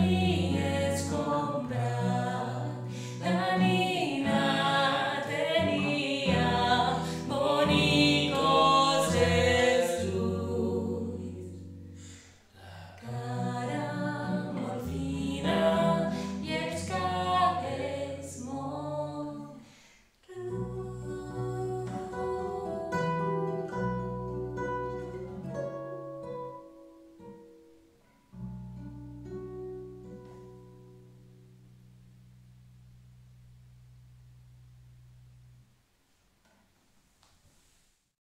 Maria.